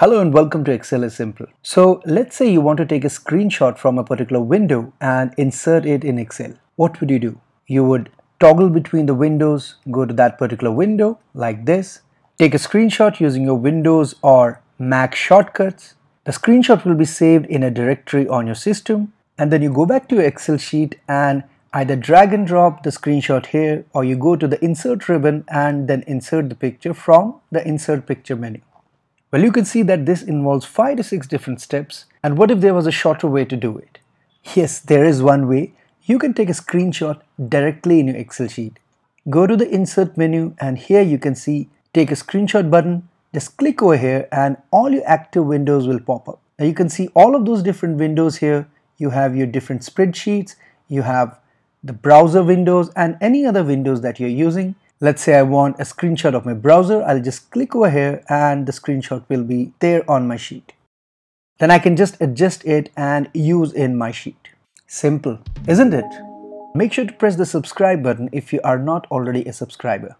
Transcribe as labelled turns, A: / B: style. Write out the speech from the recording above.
A: Hello and welcome to Excel is Simple. So let's say you want to take a screenshot from a particular window and insert it in Excel. What would you do? You would toggle between the windows, go to that particular window like this, take a screenshot using your Windows or Mac shortcuts. The screenshot will be saved in a directory on your system and then you go back to your Excel sheet and either drag and drop the screenshot here or you go to the insert ribbon and then insert the picture from the insert picture menu. Well, you can see that this involves five to six different steps. And what if there was a shorter way to do it? Yes, there is one way. You can take a screenshot directly in your Excel sheet. Go to the insert menu and here you can see take a screenshot button. Just click over here and all your active windows will pop up. Now you can see all of those different windows here. You have your different spreadsheets. You have the browser windows and any other windows that you're using. Let's say I want a screenshot of my browser. I'll just click over here and the screenshot will be there on my sheet. Then I can just adjust it and use in my sheet. Simple, isn't it? Make sure to press the subscribe button if you are not already a subscriber.